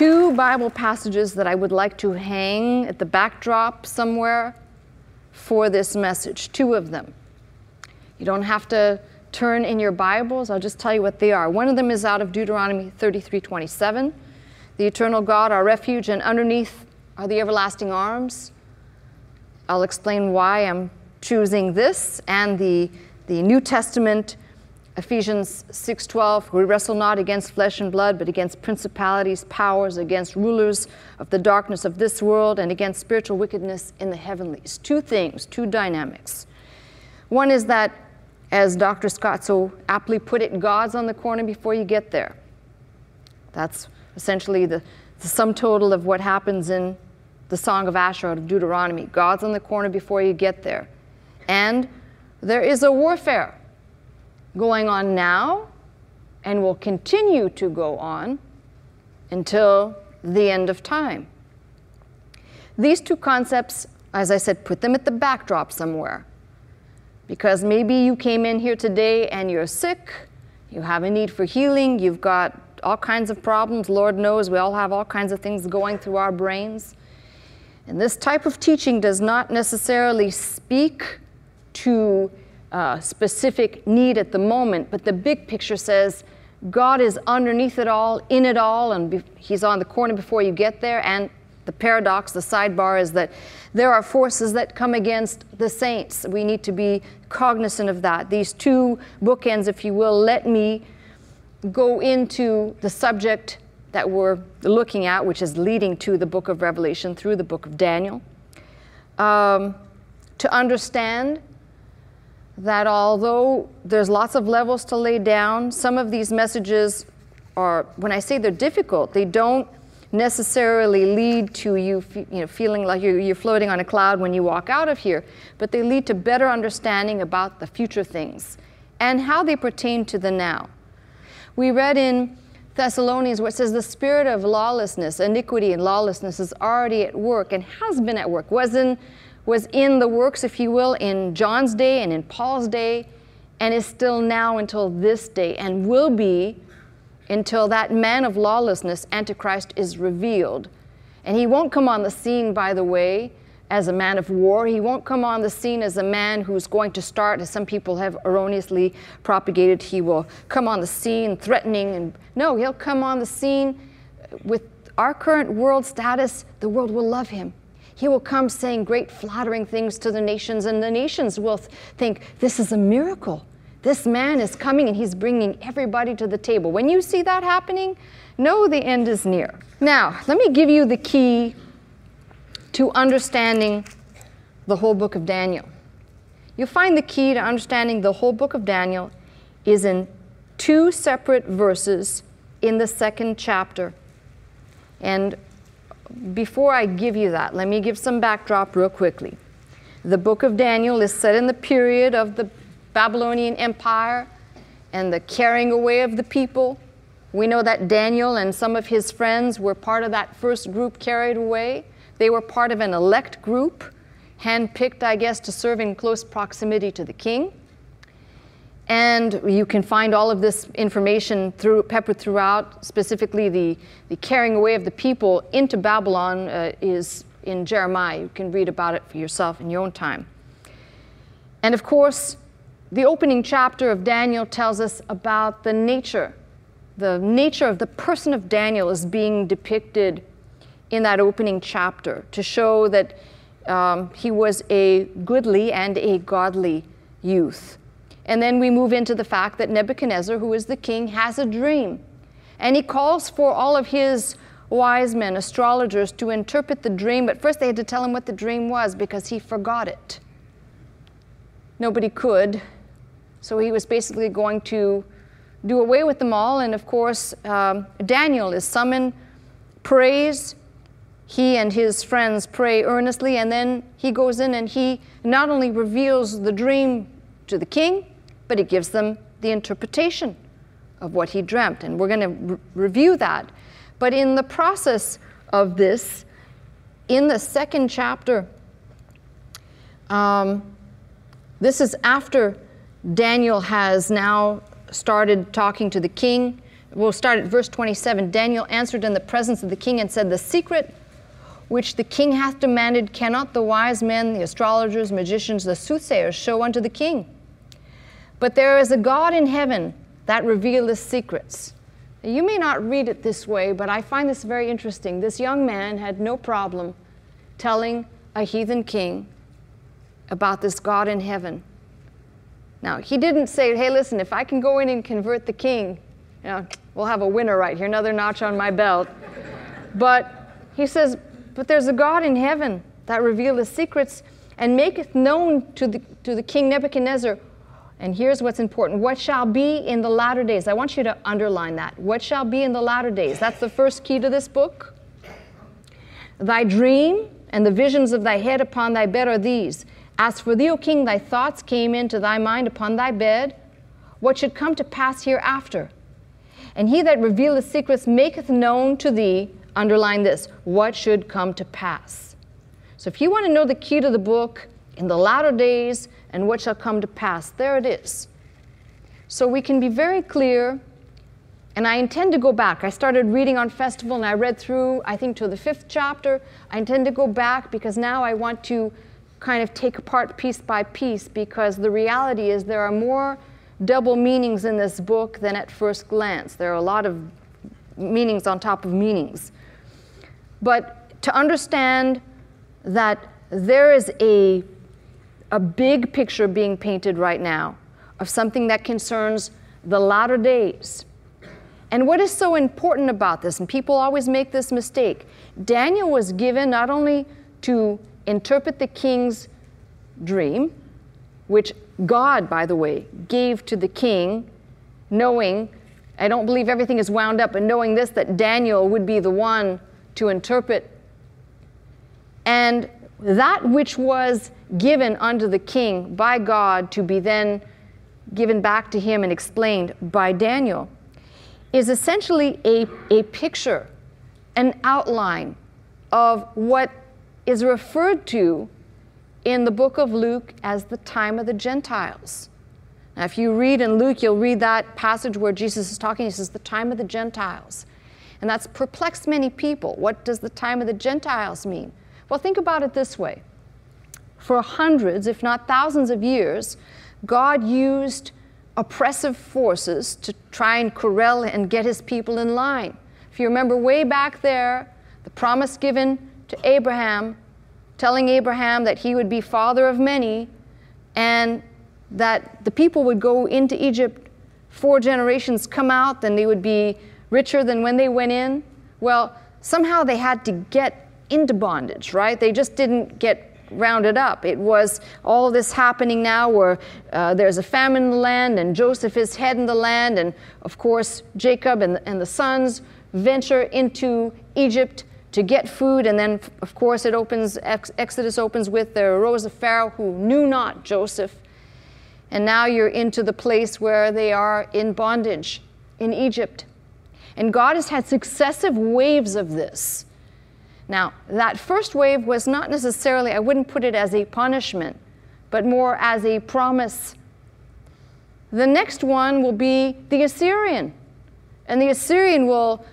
two Bible passages that I would like to hang at the backdrop somewhere for this message, two of them. You don't have to turn in your Bibles, I'll just tell you what they are. One of them is out of Deuteronomy 33 27. The eternal God, our refuge, and underneath are the everlasting arms. I'll explain why I'm choosing this and the, the New Testament Ephesians 6:12 we wrestle not against flesh and blood but against principalities powers against rulers of the darkness of this world and against spiritual wickedness in the heavenlies. Two things two dynamics. One is that as Dr. Scott so aptly put it God's on the corner before you get there. That's essentially the, the sum total of what happens in the Song of Asher of Deuteronomy. God's on the corner before you get there. And there is a warfare going on now and will continue to go on until the end of time. These two concepts, as I said, put them at the backdrop somewhere. Because maybe you came in here today and you're sick, you have a need for healing, you've got all kinds of problems. Lord knows we all have all kinds of things going through our brains. And this type of teaching does not necessarily speak to uh, specific need at the moment, but the big picture says God is underneath it all, in it all, and be- He's on the corner before you get there. And the paradox, the sidebar, is that there are forces that come against the saints. We need to be cognizant of that. These two bookends, if you will, let me go into the subject that we're looking at, which is leading to the book of Revelation through the book of Daniel. Um, to understand that although there's lots of levels to lay down, some of these messages are, when I say they're difficult, they don't necessarily lead to you, you know, feeling like you're, you're floating on a cloud when you walk out of here, but they lead to better understanding about the future things and how they pertain to the now. We read in Thessalonians where it says the spirit of lawlessness, iniquity, and lawlessness is already at work and has been at work, was in was in the works, if you will, in John's day and in Paul's day, and is still now until this day, and will be until that man of lawlessness, Antichrist, is revealed. And he won't come on the scene, by the way, as a man of war. He won't come on the scene as a man who's going to start, as some people have erroneously propagated, he will come on the scene threatening. And no, he'll come on the scene with our current world status, the world will love him. He will come saying great flattering things to the nations, and the nations will think, This is a miracle. This man is coming and he's bringing everybody to the table. When you see that happening, know the end is near. Now, let me give you the key to understanding the whole book of Daniel. You'll find the key to understanding the whole book of Daniel is in two separate verses in the second chapter. And before I give you that, let me give some backdrop real quickly. The book of Daniel is set in the period of the Babylonian Empire and the carrying away of the people. We know that Daniel and some of his friends were part of that first group carried away. They were part of an elect group, handpicked, I guess, to serve in close proximity to the king. And you can find all of this information through, peppered throughout, specifically the, the carrying away of the people into Babylon uh, is in Jeremiah. You can read about it for yourself in your own time. And of course, the opening chapter of Daniel tells us about the nature. The nature of the person of Daniel is being depicted in that opening chapter to show that um, he was a goodly and a godly youth. And then we move into the fact that Nebuchadnezzar, who is the king, has a dream. And he calls for all of his wise men, astrologers, to interpret the dream. But first, they had to tell him what the dream was because he forgot it. Nobody could. So he was basically going to do away with them all. And of course, um, Daniel is summoned, prays. He and his friends pray earnestly, and then he goes in and he not only reveals the dream to the king, but he gives them the interpretation of what he dreamt. And we're going to re- review that. But in the process of this, in the second chapter, um, this is after Daniel has now started talking to the king. we'll start at verse 27. Daniel answered in the presence of the king and said, The secret which the king hath demanded cannot the wise men, the astrologers, magicians, the soothsayers show unto the king. But there is a God in heaven that revealeth secrets. You may not read it this way, but I find this very interesting. This young man had no problem telling a heathen king about this God in heaven. Now, he didn't say, hey, listen, if I can go in and convert the king, you know, we'll have a winner right here, another notch on my belt. but he says, but there's a God in heaven that revealeth secrets and maketh known to the, to the king Nebuchadnezzar. And here's what's important what shall be in the latter days. I want you to underline that. What shall be in the latter days? That's the first key to this book. Thy dream and the visions of thy head upon thy bed are these as for thee, O king, thy thoughts came into thy mind upon thy bed, what should come to pass hereafter. And he that revealeth secrets maketh known to thee, underline this, what should come to pass. So if you want to know the key to the book, in the latter days, and what shall come to pass, there it is. So we can be very clear, and I intend to go back. I started reading on festival and I read through, I think, to the fifth chapter. I intend to go back because now I want to kind of take apart piece by piece because the reality is there are more double meanings in this book than at first glance. There are a lot of meanings on top of meanings. But to understand that there is a, a big picture being painted right now of something that concerns the latter days. And what is so important about this, and people always make this mistake, Daniel was given not only to interpret the king's dream, which God, by the way, gave to the king, knowing, I don't believe everything is wound up, but knowing this, that Daniel would be the one to interpret. And that which was given unto the king by God to be then given back to him and explained by Daniel is essentially a, a picture, an outline of what is referred to in the book of Luke as the time of the Gentiles. Now, if you read in Luke, you'll read that passage where Jesus is talking. He says, the time of the Gentiles. And that's perplexed many people. What does the time of the Gentiles mean? Well, think about it this way. For hundreds, if not thousands of years, God used oppressive forces to try and corral and get his people in line. If you remember way back there, the promise given to Abraham, telling Abraham that he would be father of many and that the people would go into Egypt four generations, come out, then they would be richer than when they went in. Well, somehow they had to get into bondage, right? They just didn't get rounded up. It was all this happening now where uh, there's a famine in the land and Joseph is head in the land, and of course, Jacob and, and the sons venture into Egypt to get food. And then, of course, it opens, Exodus opens with there arose a Pharaoh who knew not Joseph. And now you're into the place where they are in bondage in Egypt. And God has had successive waves of this. Now, that first wave was not necessarily, I wouldn't put it as a punishment, but more as a promise. The next one will be the Assyrian. And the Assyrian will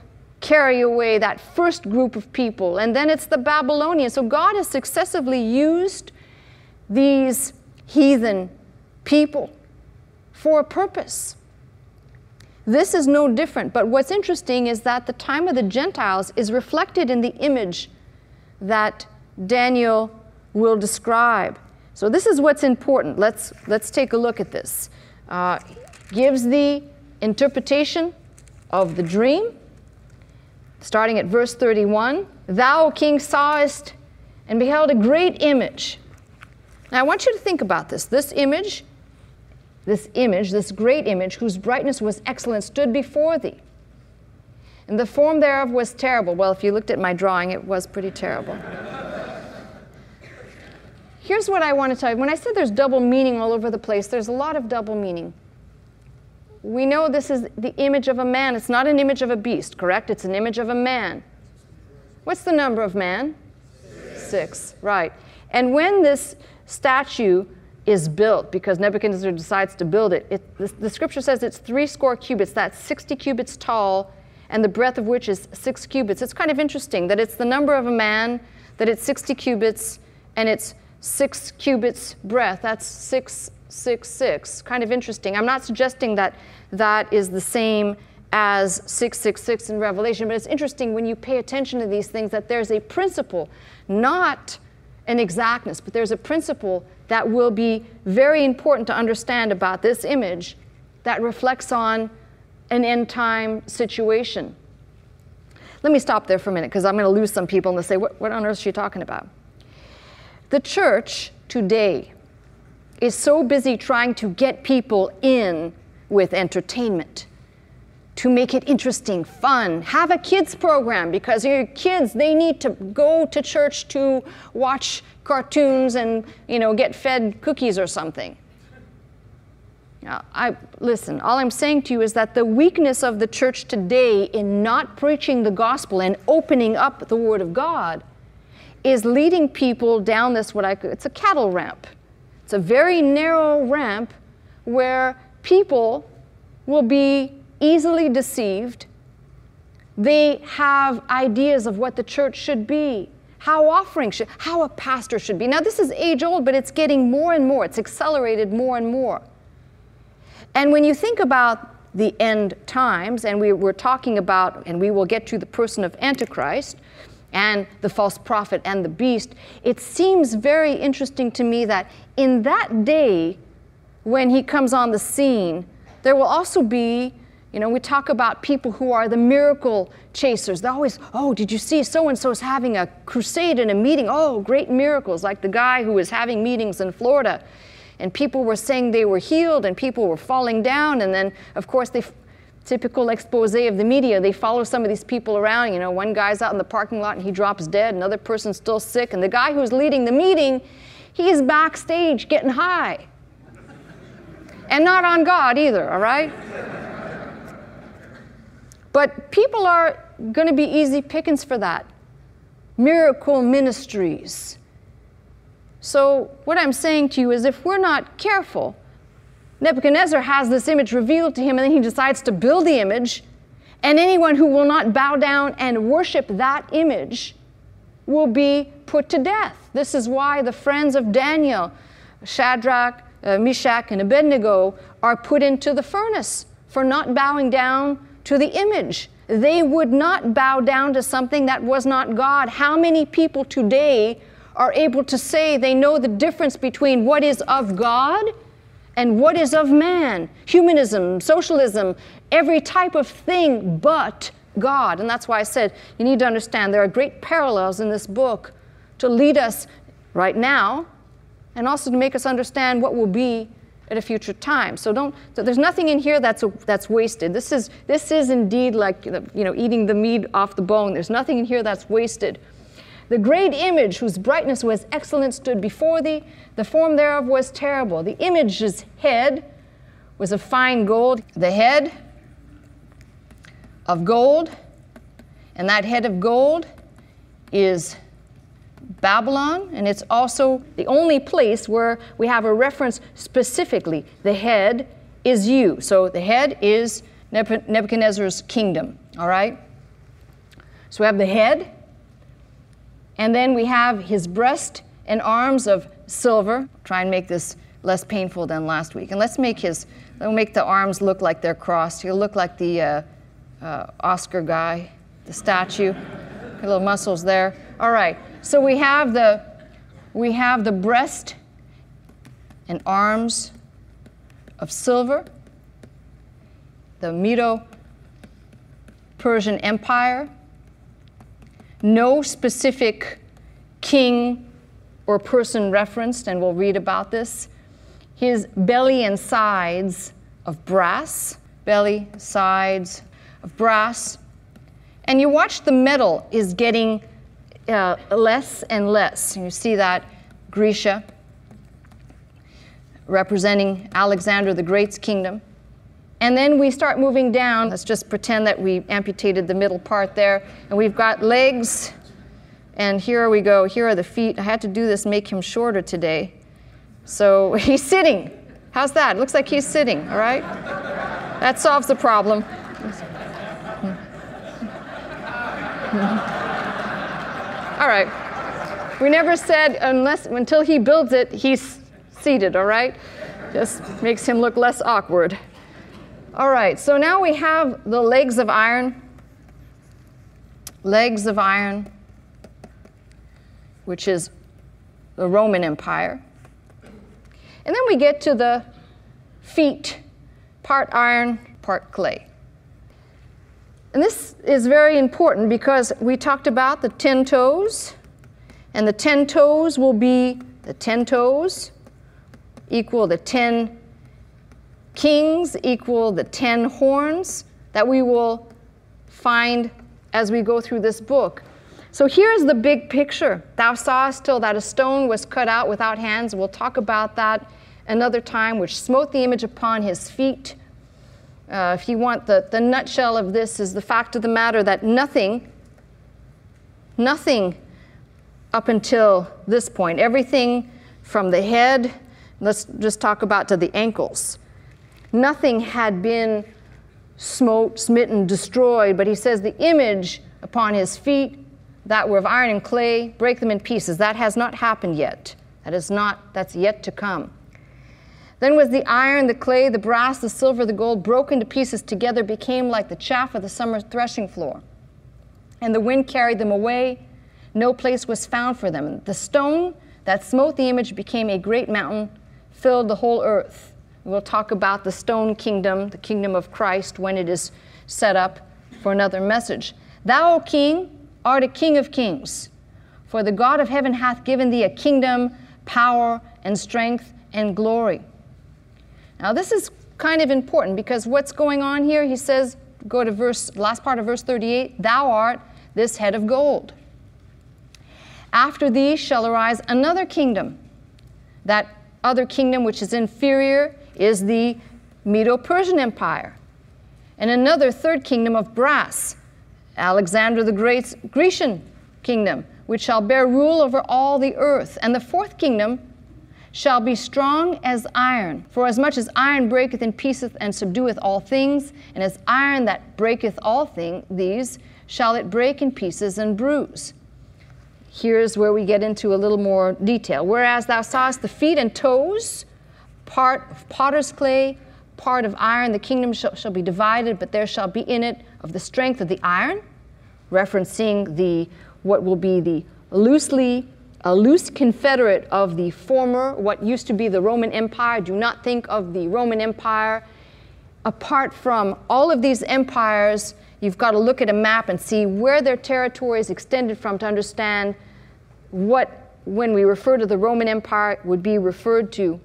carry away that first group of people. And then it's the Babylonians. So God has successively used these heathen people for a purpose. This is no different. But what's interesting is that the time of the Gentiles is reflected in the image that Daniel will describe. So this is what's important. Let's, let's take a look at this. Uh, gives the interpretation of the dream starting at verse 31 Thou, O king, sawest and beheld a great image. Now, I want you to think about this. This image, this image, this great image, whose brightness was excellent, stood before thee. And the form thereof was terrible. Well, if you looked at my drawing, it was pretty terrible. Here's what I want to tell you. When I said there's double meaning all over the place, there's a lot of double meaning we know this is the image of a man. It's not an image of a beast, correct? It's an image of a man. What's the number of man? Six. Six, right. And when this statue is built because Nebuchadnezzar decides to build it. it the, the, scripture says it's three score cubits, that's 60 cubits tall, and the breadth of which is six cubits. It's kind of interesting that it's the number of a man, that it's 60 cubits, and it's six cubits breadth. That's six, six, six. Kind of interesting. I'm not suggesting that that is the same as 666 in Revelation, but it's interesting when you pay attention to these things that there's a principle, not an exactness, but there's a principle that will be very important to understand about this image that reflects on an end time situation. Let me stop there for a minute because I'm going to lose some people and they'll say, what, what on earth is she talking about? The church today is so busy trying to get people in with entertainment to make it interesting, fun. Have a kids program because your kids they need to go to church to watch cartoons and you know get fed cookies or something. Now, I listen, all I'm saying to you is that the weakness of the church today in not preaching the gospel and opening up the word of God is leading people down this what I it's a cattle ramp. It's a very narrow ramp where people will be easily deceived. They have ideas of what the church should be, how offering should, how a pastor should be. Now, this is age old, but it's getting more and more. It's accelerated more and more. And when you think about the end times, and we, we're talking about, and we will get to the person of Antichrist and the false prophet and the beast, it seems very interesting to me that in that day, when he comes on the scene, there will also be you know, we talk about people who are the miracle chasers. They're always, oh, did you see so and so is having a crusade and a meeting? Oh, great miracles, like the guy who was having meetings in Florida. And people were saying they were healed and people were falling down. And then, of course, they typical expose of the media. They follow some of these people around. You know, one guy's out in the parking lot and he drops dead, another person's still sick, and the guy who's leading the meeting, he's backstage getting high. And not on God either, all right? But people are going to be easy pickings for that. Miracle ministries. So, what I'm saying to you is if we're not careful, Nebuchadnezzar has this image revealed to him, and then he decides to build the image, and anyone who will not bow down and worship that image will be put to death. This is why the friends of Daniel, Shadrach, uh, Meshach, and Abednego, are put into the furnace for not bowing down to the image. They would not bow down to something that was not God. How many people today are able to say they know the difference between what is of God and what is of man? Humanism, socialism, every type of thing but God. And that's why I said you need to understand there are great parallels in this book to lead us right now and also to make us understand what will be at a future time. So don't. So there's nothing in here that's a, that's wasted. This is this is indeed like you know eating the meat off the bone. There's nothing in here that's wasted. The great image, whose brightness was excellent, stood before thee. The form thereof was terrible. The image's head was of fine gold. The head of gold, and that head of gold is Babylon, and it's also the only place where we have a reference specifically. The head is you. So the head is Nebuchadnezzar's kingdom, all right? So we have the head, and then we have his breast and arms of silver. Try and make this less painful than last week. And let's make his, let's make the arms look like they're crossed. He'll look like the uh, uh, Oscar guy, the statue. little muscles there. All right. So we have the we have the breast and arms of silver, the Medo Persian Empire. No specific king or person referenced, and we'll read about this. His belly and sides of brass, belly, sides of brass. And you watch the metal is getting uh, less and less. You see that Grecia representing Alexander the Great's kingdom. And then we start moving down. Let's just pretend that we amputated the middle part there. And we've got legs. And here we go. Here are the feet. I had to do this, make him shorter today. So he's sitting. How's that? Looks like he's sitting, all right? That solves the problem. All right. We never said unless until he builds it, he's seated, all right? Just makes him look less awkward. All right, so now we have the legs of iron. Legs of iron, which is the Roman Empire. And then we get to the feet, part iron, part clay. And this is very important because we talked about the 10 toes, and the 10 toes will be the 10 toes equal the 10 kings equal the 10 horns that we will find as we go through this book. So here's the big picture. Thou sawest till that a stone was cut out without hands. We'll talk about that another time, which smote the image upon his feet uh, if you want the, the nutshell of this is the fact of the matter that nothing, nothing up until this point, everything from the head, let's just talk about to the ankles, nothing had been smote, smitten, destroyed, but he says the image upon his feet that were of iron and clay, break them in pieces. That has not happened yet. That is not, that's yet to come. Then was the iron, the clay, the brass, the silver, the gold broken to pieces together, became like the chaff of the summer threshing floor. And the wind carried them away. No place was found for them. The stone that smote the image became a great mountain, filled the whole earth. We'll talk about the stone kingdom, the kingdom of Christ, when it is set up for another message. Thou, O king, art a king of kings. For the God of heaven hath given thee a kingdom, power, and strength, and glory. Now, this is kind of important because what's going on here? He says, go to verse, last part of verse 38, Thou art this head of gold. After thee shall arise another kingdom. That other kingdom, which is inferior, is the Medo Persian Empire. And another third kingdom of brass, Alexander the Great's Grecian kingdom, which shall bear rule over all the earth. And the fourth kingdom shall be strong as iron. For as much as iron breaketh in pieces and subdueth all things, and as iron that breaketh all things, these shall it break in pieces and bruise. Here's where we get into a little more detail. Whereas thou sawest the feet and toes, part of potter's clay, part of iron, the kingdom shall, shall be divided, but there shall be in it of the strength of the iron, referencing the what will be the loosely a loose confederate of the former, what used to be the Roman Empire. Do not think of the Roman Empire. Apart from all of these empires, you've got to look at a map and see where their territories extended from to understand what, when we refer to the Roman Empire, would be referred to.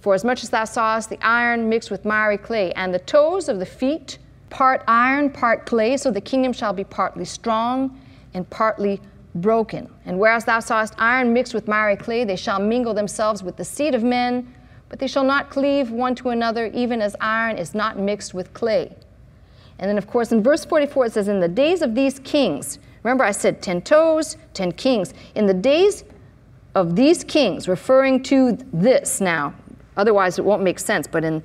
For as much as thou sawest the iron mixed with miry clay, and the toes of the feet, part iron, part clay, so the kingdom shall be partly strong and partly broken. And whereas thou sawest iron mixed with miry clay, they shall mingle themselves with the seed of men, but they shall not cleave one to another, even as iron is not mixed with clay. And then, of course, in verse 44, it says, In the days of these kings, remember I said 10 toes, 10 kings. In the days of these kings, referring to this now, otherwise it won't make sense, but in,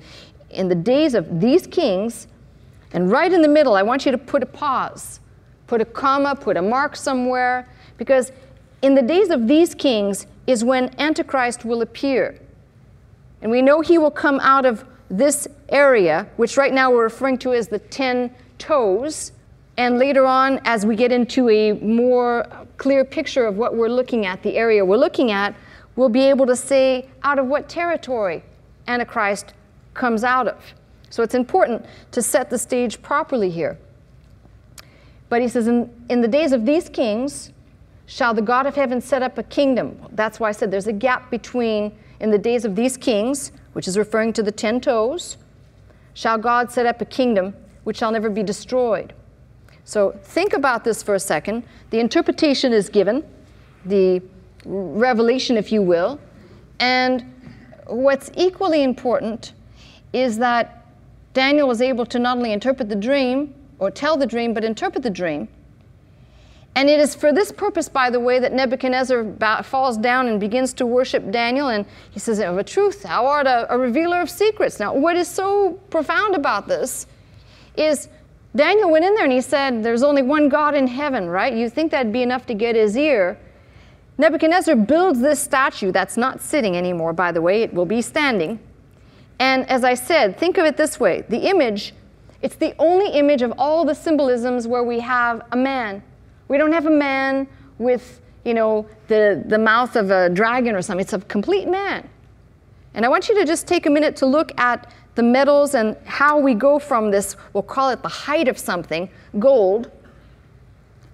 in the days of these kings, and right in the middle, I want you to put a pause, put a comma, put a mark somewhere, because in the days of these kings is when Antichrist will appear. And we know he will come out of this area, which right now we're referring to as the 10 toes. And later on, as we get into a more clear picture of what we're looking at, the area we're looking at, we'll be able to say out of what territory Antichrist comes out of. So it's important to set the stage properly here. But he says, in, in the days of these kings, shall the God of heaven set up a kingdom. That's why I said there's a gap between in the days of these kings, which is referring to the ten toes, shall God set up a kingdom which shall never be destroyed. So think about this for a second. The interpretation is given, the revelation, if you will, and what's equally important is that Daniel was able to not only interpret the dream or tell the dream, but interpret the dream And it is for this purpose, by the way, that Nebuchadnezzar falls down and begins to worship Daniel. And he says, Of a truth, thou art a, a revealer of secrets. Now, what is so profound about this is Daniel went in there and he said, There's only one God in heaven, right? You think that'd be enough to get his ear. Nebuchadnezzar builds this statue that's not sitting anymore, by the way, it will be standing. And as I said, think of it this way the image, it's the only image of all the symbolisms where we have a man. We don't have a man with, you know, the, the mouth of a dragon or something. It's a complete man. And I want you to just take a minute to look at the metals and how we go from this, we'll call it the height of something, gold,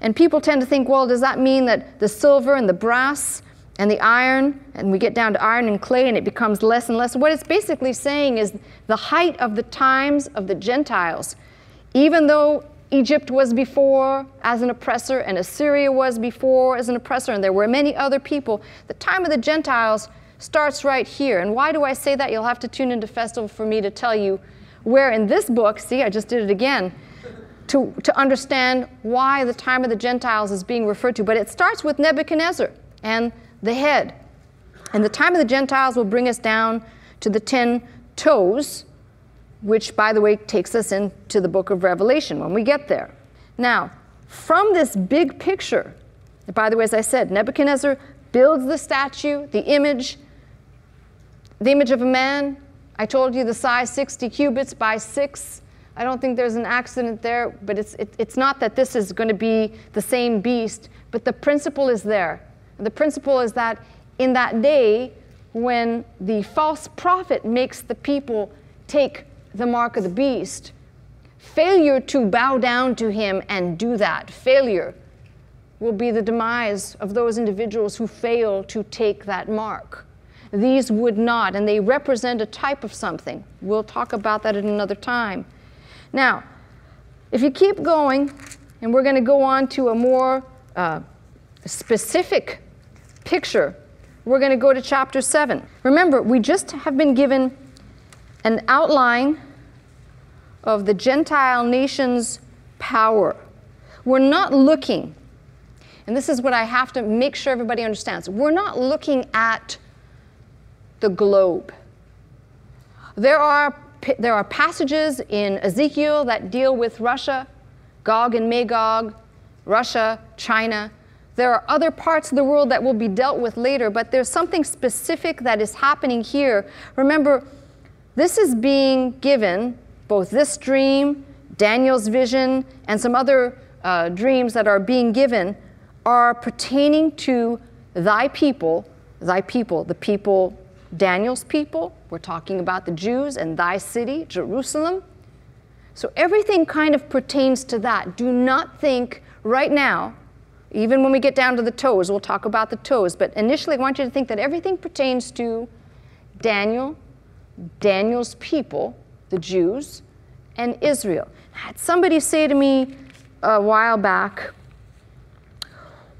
and people tend to think, well, does that mean that the silver and the brass and the iron, and we get down to iron and clay and it becomes less and less? What it's basically saying is the height of the times of the Gentiles. Even though Egypt was before as an oppressor and Assyria was before as an oppressor, and there were many other people, the time of the Gentiles starts right here. And why do I say that? You'll have to tune into Festival for me to tell you where in this book, see, I just did it again to, to understand why the time of the Gentiles is being referred to. But it starts with Nebuchadnezzar and the head. And the time of the Gentiles will bring us down to the 10 toes, which, by the way, takes us into the book of Revelation when we get there. Now, from this big picture, by the way, as I said, Nebuchadnezzar builds the statue, the image, the image of a man. I told you the size 60 cubits by 6 I don't think there's an accident there, but it's, it, it's not that this is going to be the same beast, but the principle is there. the principle is that in that day, when the false prophet makes the people take the mark of the beast, failure to bow down to him and do that, failure, will be the demise of those individuals who fail to take that mark. These would not, and they represent a type of something. We'll talk about that at another time. Now, if you keep going, and we're going to go on to a more uh, specific picture, we're going to go to chapter 7. Remember, we just have been given an outline of the Gentile nation's power. We're not looking, and this is what I have to make sure everybody understands we're not looking at the globe. There are there are passages in Ezekiel that deal with Russia, Gog and Magog, Russia, China. There are other parts of the world that will be dealt with later, but there's something specific that is happening here. Remember, this is being given, both this dream, Daniel's vision, and some other uh, dreams that are being given are pertaining to thy people, thy people, the people Daniel's people, we're talking about the Jews and thy city, Jerusalem. So everything kind of pertains to that. Do not think right now, even when we get down to the toes, we'll talk about the toes, but initially I want you to think that everything pertains to Daniel, Daniel's people, the Jews, and Israel. I had somebody say to me a while back,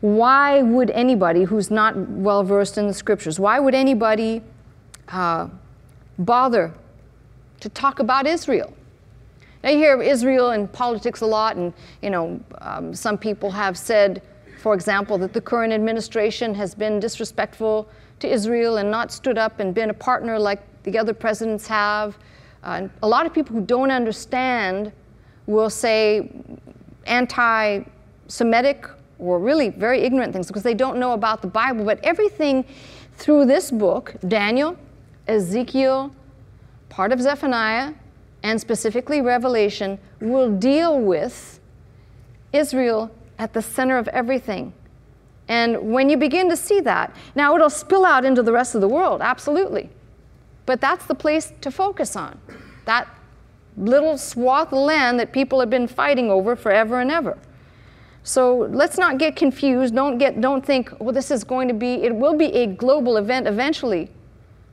why would anybody who's not well versed in the scriptures, why would anybody uh, bother to talk about Israel. Now you hear Israel in politics a lot, and you know um, some people have said, for example, that the current administration has been disrespectful to Israel and not stood up and been a partner like the other presidents have. Uh, a lot of people who don't understand will say anti-Semitic or really very ignorant things because they don't know about the Bible. But everything through this book, Daniel, Ezekiel, part of Zephaniah, and specifically Revelation, will deal with Israel at the center of everything. And when you begin to see that, now it'll spill out into the rest of the world, absolutely. But that's the place to focus on. That little swath of land that people have been fighting over forever and ever. So let's not get confused. Don't get don't think, well, this is going to be, it will be a global event eventually.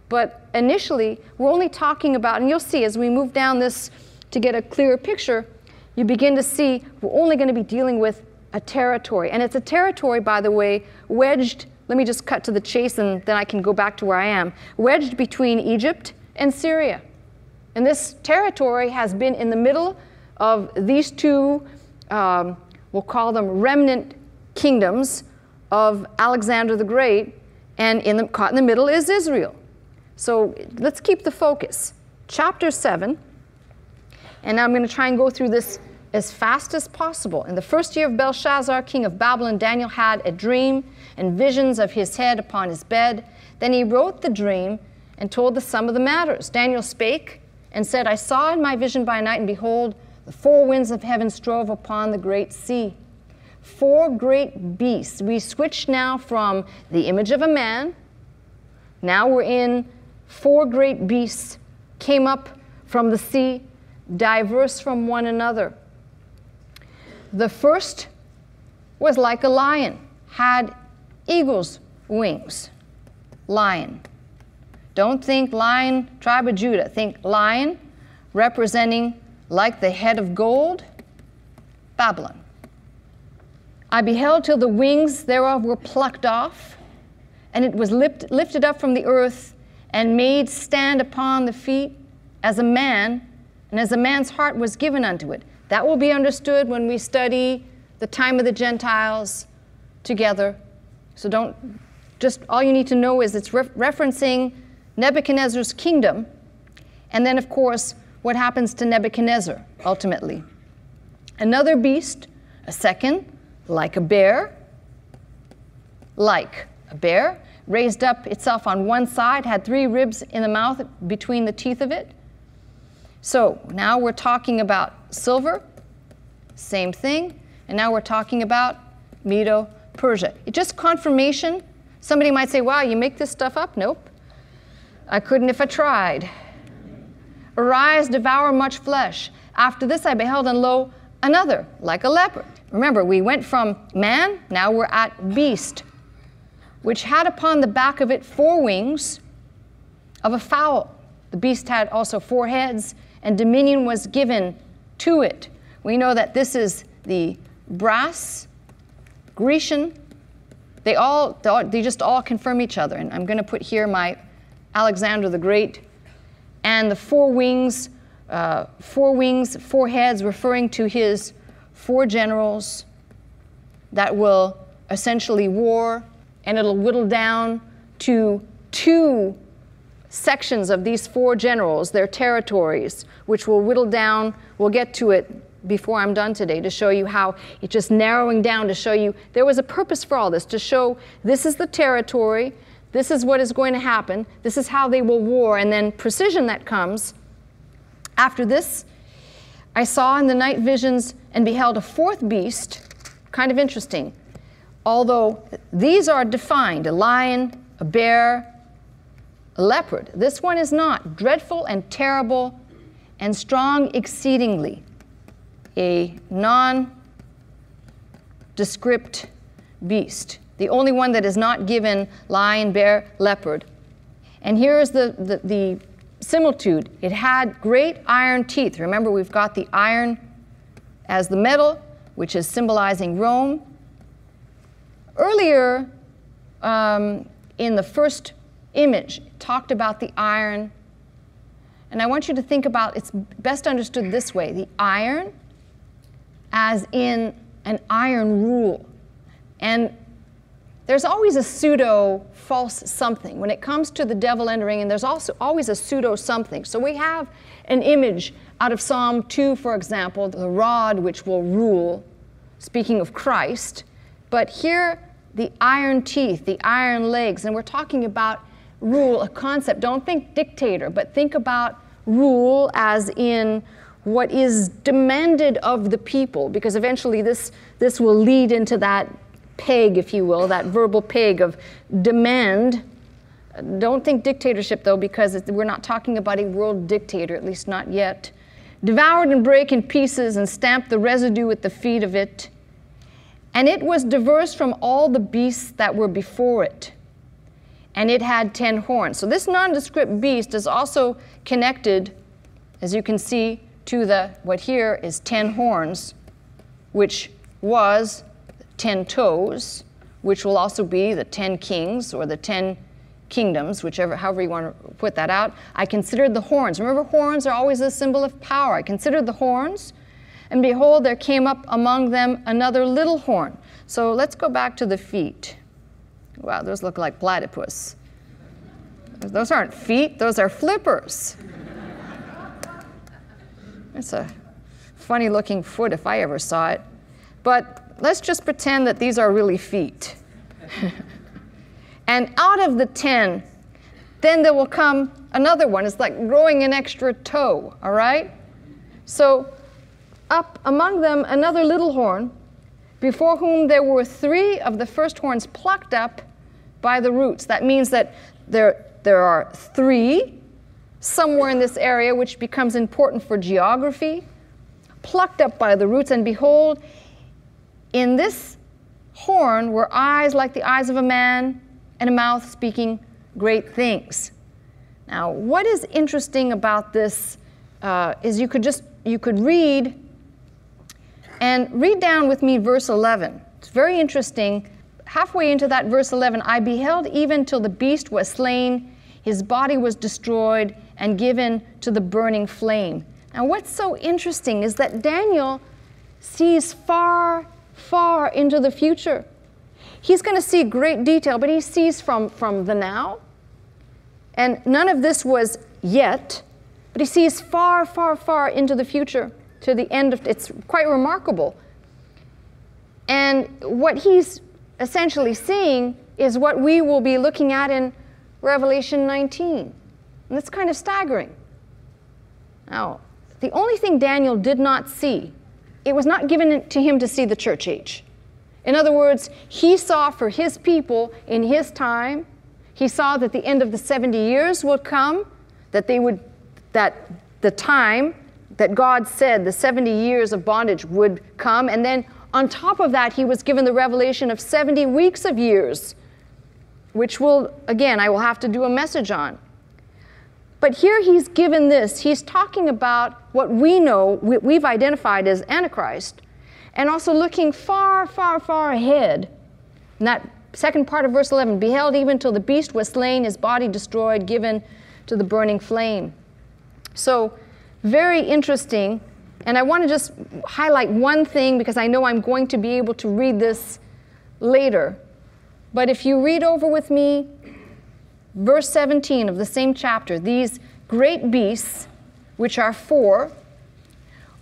But initially, we're only talking about, and you'll see as we move down this to get a clearer picture, you begin to see we're only going to be dealing with a territory. And it's a territory, by the way, wedged, let me just cut to the chase and then I can go back to where I am, wedged between Egypt and Syria. And this territory has been in the middle of these two, um, we'll call them remnant kingdoms of Alexander the Great, and in the, caught in the middle is Israel. So let's keep the focus. Chapter 7, and I'm going to try and go through this as fast as possible. In the first year of Belshazzar, king of Babylon, Daniel had a dream and visions of his head upon his bed. Then he wrote the dream and told the sum of the matters. Daniel spake and said, I saw in my vision by night, and behold, the four winds of heaven strove upon the great sea. Four great beasts. We switch now from the image of a man. Now we're in four great beasts came up from the sea, diverse from one another. The first was like a lion, had eagle's wings. Lion. Don't think lion, tribe of Judah. Think lion, representing like the head of gold, Babylon. I beheld till the wings thereof were plucked off, and it was lift, lifted up from the earth and made stand upon the feet as a man, and as a man's heart was given unto it. That will be understood when we study the time of the Gentiles together. So don't just all you need to know is it's re- referencing Nebuchadnezzar's kingdom, and then, of course, what happens to Nebuchadnezzar ultimately. Another beast, a second, like a bear, like a bear, raised up itself on one side, had three ribs in the mouth between the teeth of it. So now we're talking about silver, same thing, and now we're talking about Medo Persia. It's just confirmation. Somebody might say, wow, you make this stuff up? Nope. I couldn't if I tried. Arise, devour much flesh. After this I beheld, and lo, another, like a leopard. Remember, we went from man, now we're at beast, which had upon the back of it four wings of a fowl. The beast had also four heads, and dominion was given to it. We know that this is the brass, Grecian. They all, they just all confirm each other. And I'm going to put here my Alexander the Great, and the four wings, uh, four wings, four heads, referring to his four generals that will essentially war, and it'll whittle down to two sections of these four generals, their territories, which will whittle down. We'll get to it before I'm done today to show you how it's just narrowing down to show you there was a purpose for all this, to show this is the territory, this is what is going to happen. This is how they will war. And then precision that comes. After this, I saw in the night visions and beheld a fourth beast, kind of interesting. Although these are defined a lion, a bear, a leopard. This one is not. Dreadful and terrible and strong exceedingly. A non-descript beast the only one that is not given lion, bear, leopard. And here is the, the, the similitude it had great iron teeth. Remember, we've got the iron as the metal, which is symbolizing Rome. Earlier, um, in the first image, talked about the iron. And I want you to think about it's best understood this way the iron as in an iron rule. And there's always a pseudo false something. When it comes to the devil entering, and there's also always a pseudo something. So we have an image out of Psalm 2, for example, the rod which will rule, speaking of Christ. But here, the iron teeth, the iron legs, and we're talking about rule, a concept. Don't think dictator, but think about rule as in what is demanded of the people, because eventually this, this will lead into that peg, if you will, that verbal peg of demand. Don't think dictatorship, though, because we're not talking about a world dictator, at least not yet. Devoured and break in pieces and stamped the residue at the feet of it. And it was diverse from all the beasts that were before it. And it had ten horns. So this nondescript beast is also connected, as you can see, to the what here is ten horns, which was ten toes, which will also be the ten kings or the ten kingdoms, whichever, however you want to put that out. I considered the horns. Remember, horns are always a symbol of power. I considered the horns, and behold, there came up among them another little horn. So let's go back to the feet. Wow, those look like platypus. Those aren't feet, those are flippers. It's a funny looking foot if I ever saw it. But let's just pretend that these are really feet. and out of the 10, then there will come another one. It's like growing an extra toe, all right? So up among them another little horn, before whom there were three of the first horns plucked up by the roots. That means that there, there are three somewhere in this area, which becomes important for geography, plucked up by the roots. And behold, in this horn were eyes like the eyes of a man, and a mouth speaking great things. Now, what is interesting about this uh, is you could just you could read and read down with me verse 11. It's very interesting. Halfway into that verse 11, I beheld even till the beast was slain, his body was destroyed and given to the burning flame. Now, what's so interesting is that Daniel sees far, far into the future. He's going to see great detail, but he sees from, from the now. And none of this was yet, but he sees far, far, far into the future to the end of it's quite remarkable. And what he's essentially seeing is what we will be looking at in Revelation 19. And that's kind of staggering. Now, the only thing Daniel did not see, it was not given to him to see the church age. In other words, he saw for his people in his time, he saw that the end of the 70 years would come, that they would that the time that God said the 70 years of bondage would come. And then on top of that, he was given the revelation of 70 weeks of years, which will, again, I will have to do a message on. But here he's given this. He's talking about what we know, we've identified as Antichrist, and also looking far, far, far ahead. In that second part of verse 11 beheld even till the beast was slain, his body destroyed, given to the burning flame. So, very interesting. And I want to just highlight one thing because I know I'm going to be able to read this later. But if you read over with me verse 17 of the same chapter, these great beasts, which are four,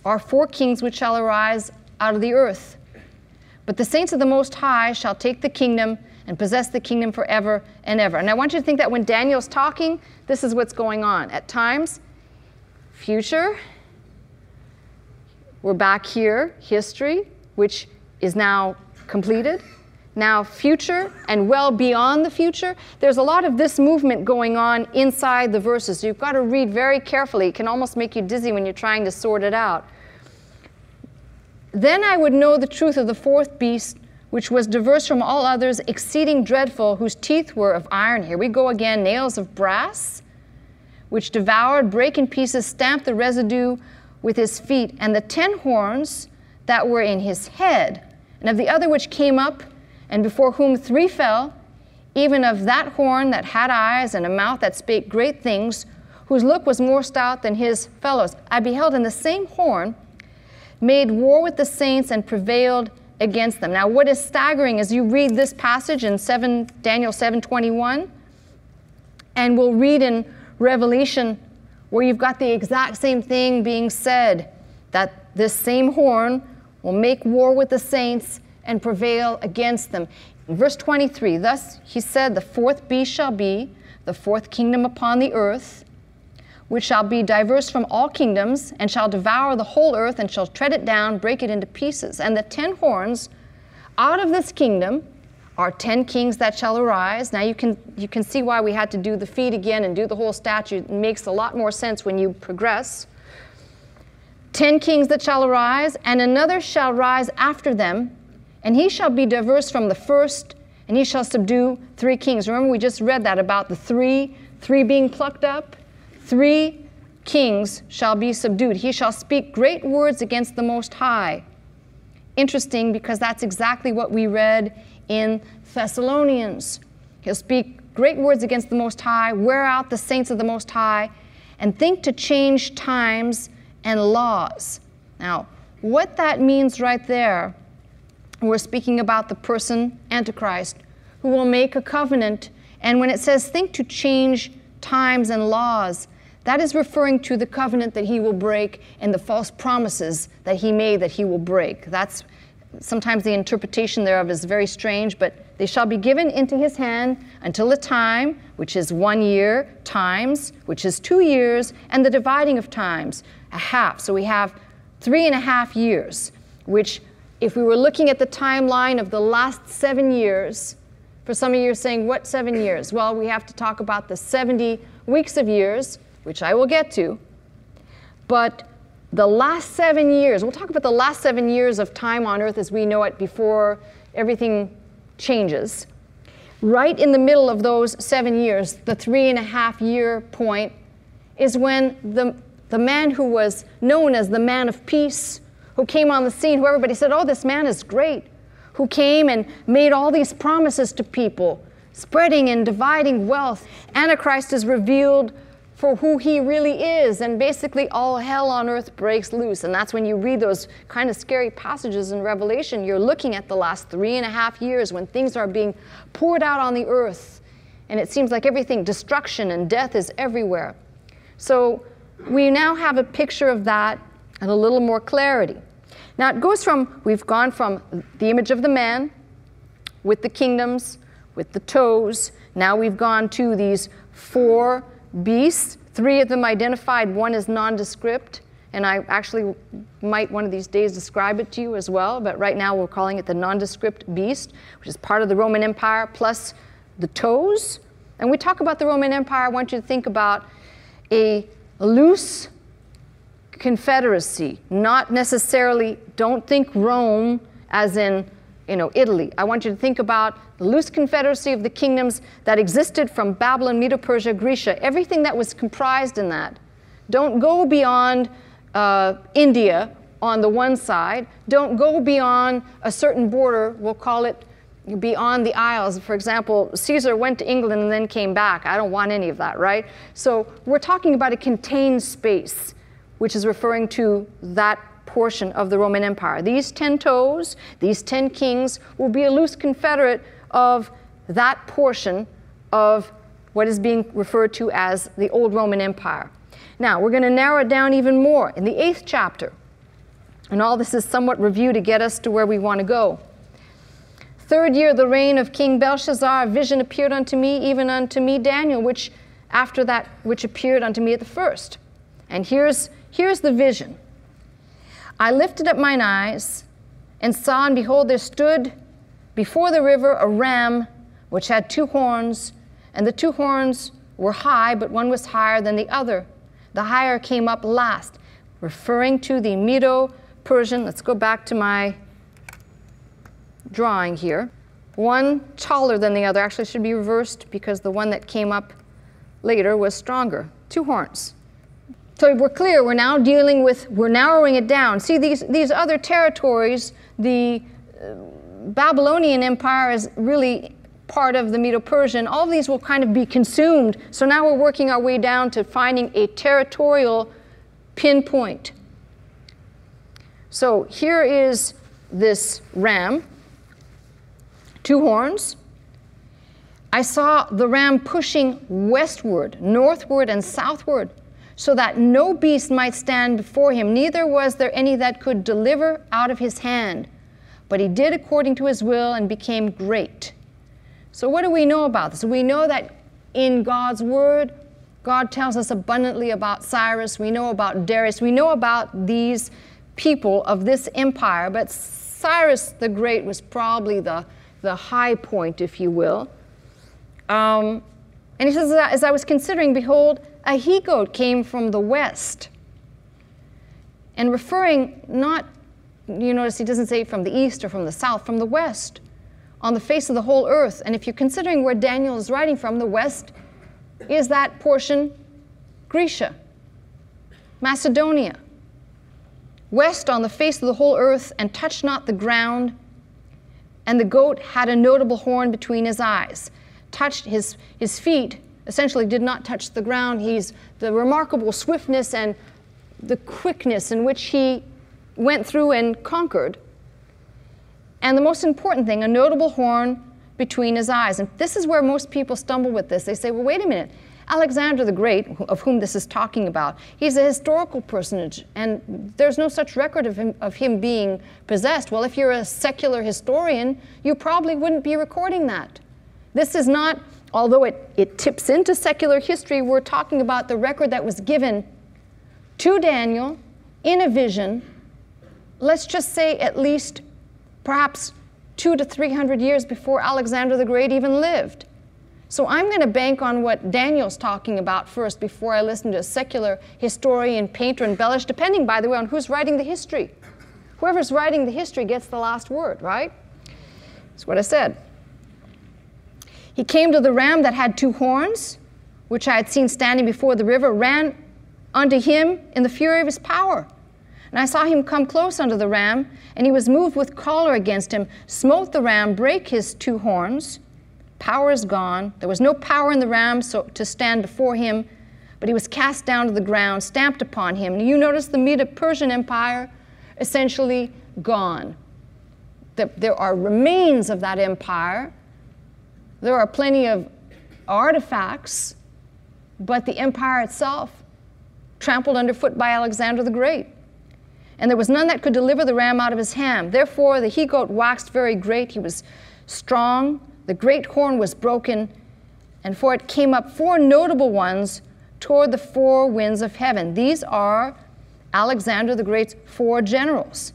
are four kings which shall arise out of the earth. But the saints of the Most High shall take the kingdom and possess the kingdom forever and ever. And I want you to think that when Daniel's talking, this is what's going on. At times, future. We're back here, history, which is now completed. Now, future and well beyond the future. There's a lot of this movement going on inside the verses. You've got to read very carefully. It can almost make you dizzy when you're trying to sort it out. Then I would know the truth of the fourth beast, which was diverse from all others, exceeding dreadful, whose teeth were of iron. Here we go again, nails of brass which devoured, brake in pieces, stamped the residue with his feet, and the ten horns that were in his head, and of the other which came up, and before whom three fell, even of that horn that had eyes and a mouth that spake great things, whose look was more stout than his fellows. I beheld in the same horn made war with the saints and prevailed against them. Now, what is staggering as you read this passage in 7, Daniel 7:21, and we'll read in Revelation, where you've got the exact same thing being said that this same horn will make war with the saints and prevail against them. Verse 23, thus he said, The fourth beast shall be the fourth kingdom upon the earth, which shall be diverse from all kingdoms, and shall devour the whole earth, and shall tread it down, break it into pieces. And the ten horns out of this kingdom are 10 kings that shall arise. Now you can, you can see why we had to do the feet again and do the whole statute. It makes a lot more sense when you progress. 10 kings that shall arise, and another shall rise after them, and he shall be diverse from the first, and he shall subdue three kings. Remember, we just read that about the three, three being plucked up? Three kings shall be subdued. He shall speak great words against the Most High. Interesting because that's exactly what we read in Thessalonians. He'll speak great words against the Most High, wear out the saints of the Most High, and think to change times and laws. Now, what that means right there We're speaking about the person, Antichrist, who will make a covenant. And when it says, think to change times and laws, that is referring to the covenant that he will break and the false promises that he made that he will break. That's sometimes the interpretation thereof is very strange, but they shall be given into his hand until a time, which is one year, times, which is two years, and the dividing of times, a half. So we have three and a half years, which, if we were looking at the timeline of the last seven years, for some of you are saying, what seven years? Well, we have to talk about the 70 weeks of years, which I will get to. But the last seven years, we'll talk about the last seven years of time on earth as we know it before everything changes. Right in the middle of those seven years, the three and a half year point, is when the, the man who was known as the man of peace, who came on the scene, who everybody said, Oh, this man is great, who came and made all these promises to people, spreading and dividing wealth. Antichrist is revealed for who he really is. And basically, all hell on earth breaks loose. And that's when you read those kind of scary passages in Revelation. You're looking at the last three and a half years when things are being poured out on the earth. And it seems like everything, destruction and death is everywhere. So we now have a picture of that and a little more clarity. Now it goes from, we've gone from the image of the man with the kingdoms, with the toes. Now we've gone to these four beasts. Three of them identified, one is nondescript, and I actually might one of these days describe it to you as well, but right now we're calling it the nondescript beast, which is part of the Roman Empire, plus the toes. And we talk about the Roman Empire, I want you to think about a loose confederacy, not necessarily, don't think Rome as in you know, Italy. I want you to think about the loose confederacy of the kingdoms that existed from Babylon, Medo-Persia, Grecia, everything that was comprised in that. Don't go beyond uh, India on the one side. Don't go beyond a certain border, we'll call it beyond the Isles. For example, Caesar went to England and then came back. I don't want any of that, right? So we're talking about a contained space, which is referring to that portion of the Roman Empire. These 10 toes, these 10 kings, will be a loose confederate of that portion of what is being referred to as the Old Roman Empire. Now, we're going to narrow it down even more in the eighth chapter. And all this is somewhat review to get us to where we want to go. Third year of the reign of King Belshazzar, a vision appeared unto me, even unto me, Daniel, which after that which appeared unto me at the first. And here's, here's the vision. I lifted up mine eyes and saw, and behold, there stood before the river a ram which had two horns, and the two horns were high, but one was higher than the other. The higher came up last, referring to the Medo Persian. Let's go back to my drawing here. One taller than the other, actually should be reversed because the one that came up later was stronger. Two horns. So we're clear, we're now dealing with, we're narrowing it down. See, these, these other territories, the uh, Babylonian Empire is really part of the Medo-Persian. All of these will kind of be consumed. So now we're working our way down to finding a territorial pinpoint. So here is this ram, two horns. I saw the ram pushing westward, northward, and southward so that no beast might stand before him, neither was there any that could deliver out of his hand. But he did according to his will and became great. So, what do we know about this? We know that in God's word, God tells us abundantly about Cyrus, we know about Darius, we know about these people of this empire, but Cyrus the Great was probably the, the high point, if you will. Um, and he says, As I was considering, behold, a he goat came from the west. And referring not, you notice he doesn't say from the east or from the south, from the west, on the face of the whole earth. And if you're considering where Daniel is writing from, the west is that portion Grecia, Macedonia. West on the face of the whole earth, and touched not the ground. And the goat had a notable horn between his eyes, touched his, his feet essentially did not touch the ground. He's the remarkable swiftness and the quickness in which he went through and conquered. And the most important thing, a notable horn between his eyes. And this is where most people stumble with this. They say, well, wait a minute. Alexander the Great, of whom this is talking about, he's a historical personage, and there's no such record of him, of him being possessed. Well, if you're a secular historian, you probably wouldn't be recording that. This is not, although it, it tips into secular history, we're talking about the record that was given to Daniel in a vision, let's just say at least perhaps two to three hundred years before Alexander the Great even lived. So I'm going to bank on what Daniel's talking about first before I listen to a secular historian, painter, embellish, depending, by the way, on who's writing the history. Whoever's writing the history gets the last word, right? That's what I said. He came to the ram that had two horns, which I had seen standing before the river, ran unto him in the fury of his power. And I saw him come close unto the ram, and he was moved with choler against him, smote the ram, brake his two horns, Power is gone. There was no power in the ram so, to stand before him, but he was cast down to the ground, stamped upon him. And you notice the Medo Persian Empire essentially gone. There are remains of that empire. There are plenty of artifacts, but the empire itself trampled underfoot by Alexander the Great. And there was none that could deliver the ram out of his hand. Therefore, the he goat waxed very great. He was strong, the great horn was broken, and for it came up four notable ones toward the four winds of heaven. These are Alexander the Great's four generals.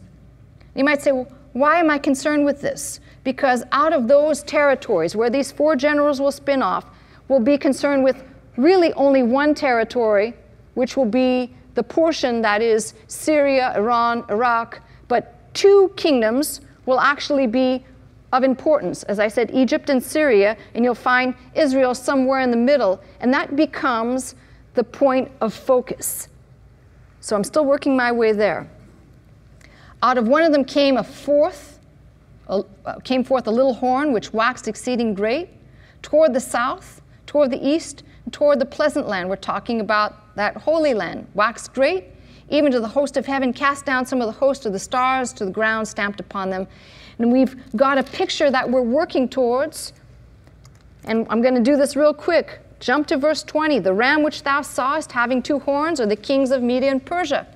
You might say, well, why am I concerned with this? Because out of those territories where these four generals will spin off, we'll be concerned with really only one territory, which will be the portion that is Syria, Iran, Iraq, but two kingdoms will actually be of importance. As I said, Egypt and Syria, and you'll find Israel somewhere in the middle, and that becomes the point of focus. So I'm still working my way there. Out of one of them came a fourth, came forth a little horn which waxed exceeding great, toward the south, toward the east, toward the pleasant land. We're talking about that holy land, waxed great, even to the host of heaven, cast down some of the host of the stars to the ground, stamped upon them. And we've got a picture that we're working towards. And I'm going to do this real quick. Jump to verse 20. The ram which thou sawest having two horns are the kings of Media and Persia.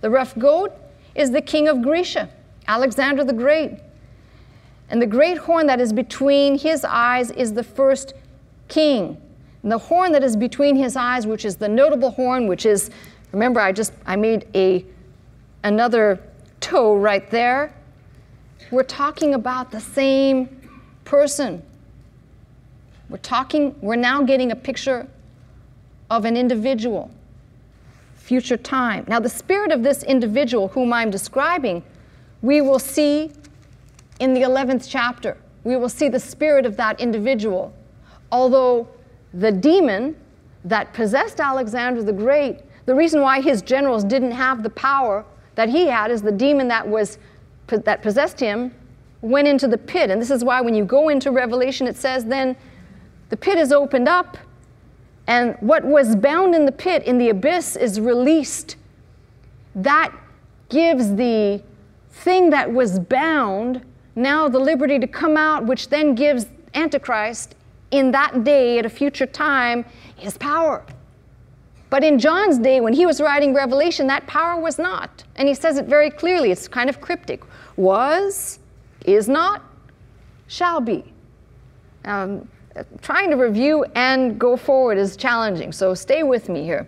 The rough goat is the king of Grecia, Alexander the Great. And the great horn that is between his eyes is the first king. And the horn that is between his eyes, which is the notable horn, which is, remember, I just I made a another toe right there we're talking about the same person. We're talking, we're now getting a picture of an individual, future time. Now, the spirit of this individual whom I'm describing, we will see in the 11th chapter. We will see the spirit of that individual. Although the demon that possessed Alexander the Great, the reason why his generals didn't have the power that he had is the demon that was that possessed him went into the pit. And this is why when you go into Revelation, it says, then the pit is opened up, and what was bound in the pit, in the abyss, is released. That gives the thing that was bound now the liberty to come out, which then gives Antichrist in that day at a future time his power. But in John's day, when he was writing Revelation, that power was not. And he says it very clearly. It's kind of cryptic. Was, is not, shall be. Um, trying to review and go forward is challenging, so stay with me here.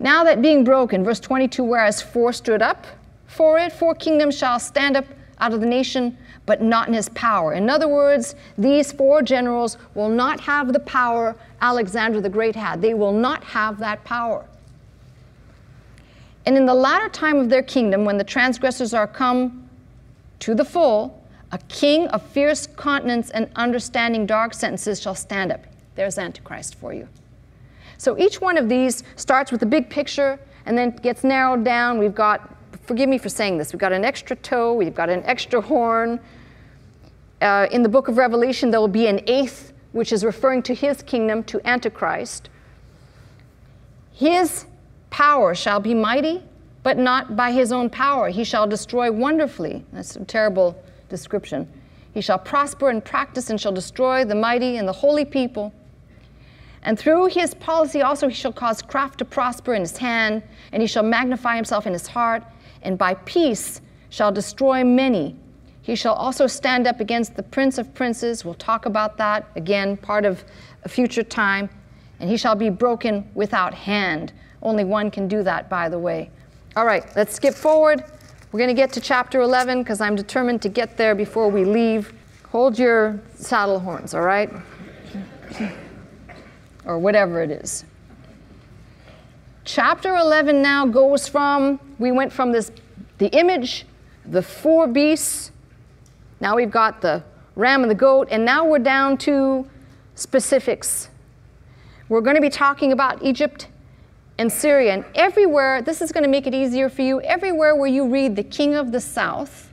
Now that being broken, verse 22, whereas four stood up for it, four kingdoms shall stand up out of the nation, but not in his power. In other words, these four generals will not have the power Alexander the Great had. They will not have that power. And in the latter time of their kingdom, when the transgressors are come to the full, a king of fierce continence and understanding dark sentences shall stand up. There's Antichrist for you. So each one of these starts with a big picture and then gets narrowed down. We've got, forgive me for saying this, we've got an extra toe, we've got an extra horn. Uh, in the book of Revelation, there will be an eighth which is referring to his kingdom, to Antichrist. His power shall be mighty, but not by his own power. He shall destroy wonderfully. That's a terrible description. He shall prosper and practice and shall destroy the mighty and the holy people. And through his policy also he shall cause craft to prosper in his hand, and he shall magnify himself in his heart, and by peace shall destroy many. He shall also stand up against the prince of princes. We'll talk about that again, part of a future time. And he shall be broken without hand. Only one can do that, by the way. All right, let's skip forward. We're going to get to chapter 11 because I'm determined to get there before we leave. Hold your saddle horns, all right? or whatever it is. Chapter 11 now goes from, we went from this, the image, the four beasts. Now we've got the ram and the goat, and now we're down to specifics. We're going to be talking about Egypt and Syria. And everywhere, this is going to make it easier for you, everywhere where you read the king of the south,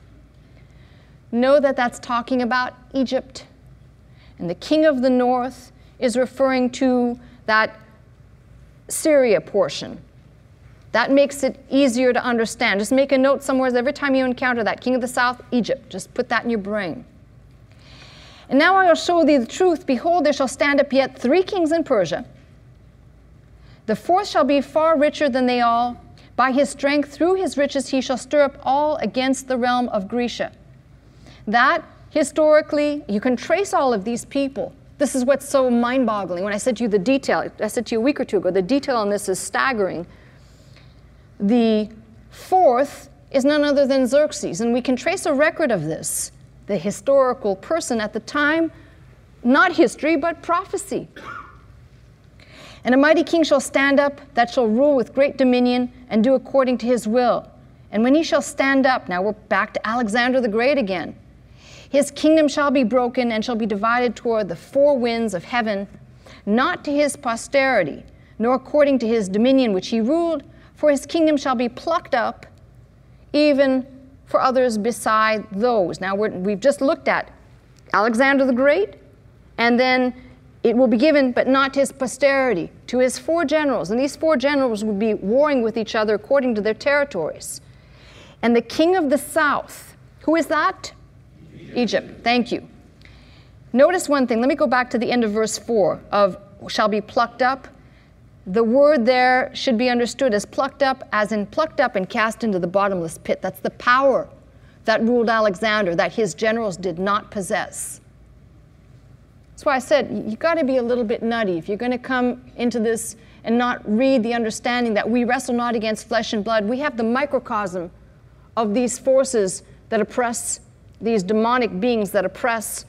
know that that's talking about Egypt. And the king of the north is referring to that Syria portion. That makes it easier to understand. Just make a note somewhere every time you encounter that king of the south, Egypt. Just put that in your brain. And now I will show thee the truth. Behold, there shall stand up yet three kings in Persia the fourth shall be far richer than they all. By his strength, through his riches, he shall stir up all against the realm of Grecia. That, historically, you can trace all of these people. This is what's so mind boggling. When I said to you the detail, I said to you a week or two ago, the detail on this is staggering. The fourth is none other than Xerxes, and we can trace a record of this. The historical person at the time, not history, but prophecy. And a mighty king shall stand up that shall rule with great dominion and do according to his will. And when he shall stand up, now we're back to Alexander the Great again. His kingdom shall be broken and shall be divided toward the four winds of heaven, not to his posterity, nor according to his dominion which he ruled, for his kingdom shall be plucked up, even for others beside those. Now we have just looked at Alexander the Great, and then it will be given, but not to his posterity, to his four generals. And these four generals would be warring with each other according to their territories. And the king of the south, who is that? Egypt. Thank you. Notice one thing. Let me go back to the end of verse 4 of shall be plucked up. The word there should be understood as plucked up, as in plucked up and cast into the bottomless pit. That's the power that ruled Alexander that his generals did not possess. That's why I said you've got to be a little bit nutty if you're going to come into this and not read the understanding that we wrestle not against flesh and blood. We have the microcosm of these forces that oppress, these demonic beings that oppress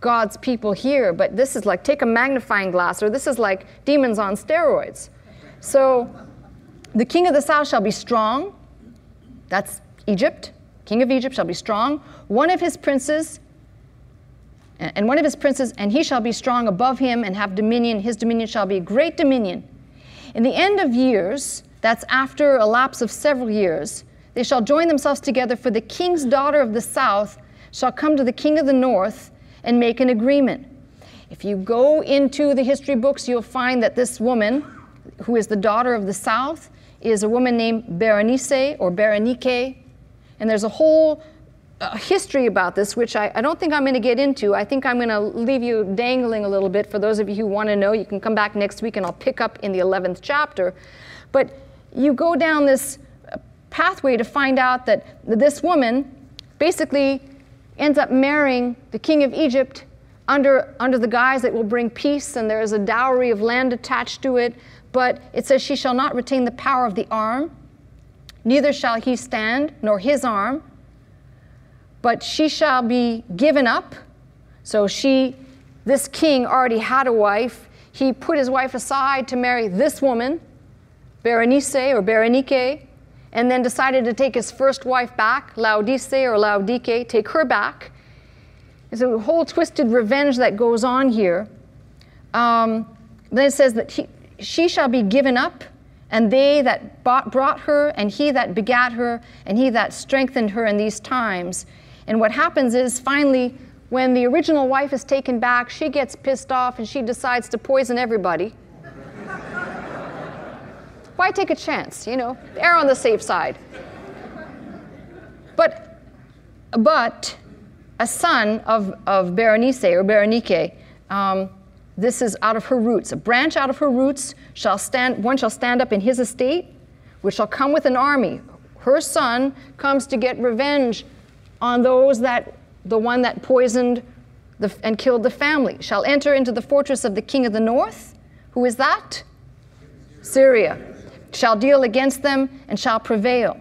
God's people here. But this is like take a magnifying glass, or this is like demons on steroids. So the king of the south shall be strong. That's Egypt. King of Egypt shall be strong. One of his princes and one of his princes, and he shall be strong above him and have dominion. His dominion shall be great dominion. In the end of years, that's after a lapse of several years, they shall join themselves together, for the king's daughter of the south shall come to the king of the north and make an agreement. If you go into the history books, you'll find that this woman, who is the daughter of the south, is a woman named Berenice or Berenike. And there's a whole a history about this, which I, I don't think I'm going to get into. I think I'm going to leave you dangling a little bit. For those of you who want to know, you can come back next week and I'll pick up in the 11th chapter. But you go down this pathway to find out that this woman basically ends up marrying the king of Egypt under, under the guise that will bring peace, and there is a dowry of land attached to it. But it says, She shall not retain the power of the arm, neither shall he stand, nor his arm but she shall be given up. So she, this king already had a wife. He put his wife aside to marry this woman, Berenice or Berenike, and then decided to take his first wife back, Laodice or Laodike, take her back. There's a whole twisted revenge that goes on here. Um, then it says that he, she shall be given up, and they that bought, brought her, and he that begat her, and he that strengthened her in these times. And what happens is finally, when the original wife is taken back, she gets pissed off and she decides to poison everybody. Why take a chance? You know, err on the safe side. But, but a son of, of Berenice or Berenike, um, this is out of her roots. A branch out of her roots shall stand, one shall stand up in his estate, which shall come with an army. Her son comes to get revenge on those that, the one that poisoned the, and killed the family, shall enter into the fortress of the king of the north. Who is that? Syria. Shall deal against them and shall prevail.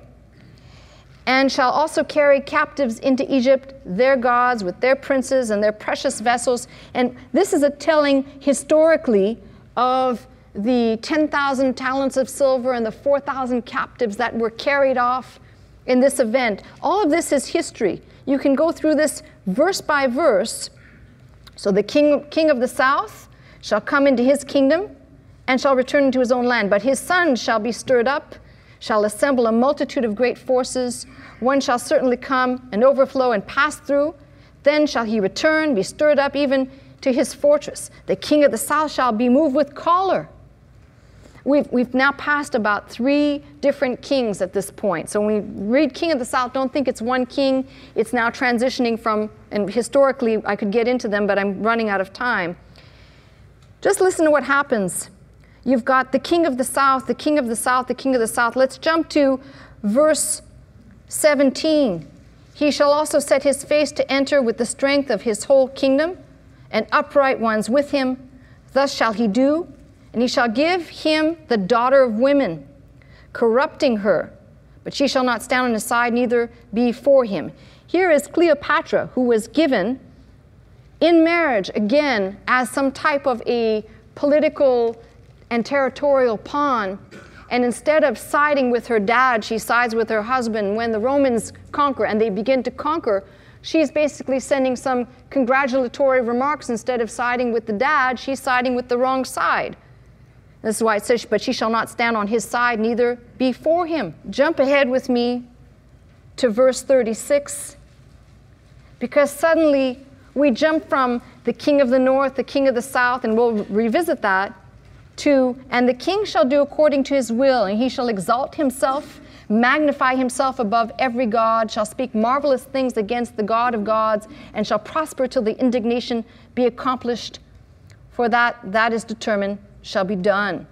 And shall also carry captives into Egypt, their gods with their princes and their precious vessels. And this is a telling historically of the 10,000 talents of silver and the 4,000 captives that were carried off in this event. All of this is history. You can go through this verse by verse. So the king, king of the south shall come into his kingdom and shall return into his own land. But his son shall be stirred up, shall assemble a multitude of great forces. One shall certainly come and overflow and pass through. Then shall he return, be stirred up even to his fortress. The king of the south shall be moved with choler We've, we've now passed about three different kings at this point. So when we read King of the South, don't think it's one king. It's now transitioning from, and historically I could get into them, but I'm running out of time. Just listen to what happens. You've got the king of the south, the king of the south, the king of the south. Let's jump to verse 17. He shall also set his face to enter with the strength of his whole kingdom, and upright ones with him. Thus shall he do and he shall give him the daughter of women, corrupting her, but she shall not stand on his side, neither be for him. Here is Cleopatra, who was given in marriage, again, as some type of a political and territorial pawn. And instead of siding with her dad, she sides with her husband. When the Romans conquer and they begin to conquer, she's basically sending some congratulatory remarks. Instead of siding with the dad, she's siding with the wrong side. This is why it says, But she shall not stand on his side, neither before him. Jump ahead with me to verse 36. Because suddenly we jump from the king of the north, the king of the south, and we'll revisit that, to, and the king shall do according to his will, and he shall exalt himself, magnify himself above every God, shall speak marvelous things against the God of gods, and shall prosper till the indignation be accomplished. For that, that is determined shall be done.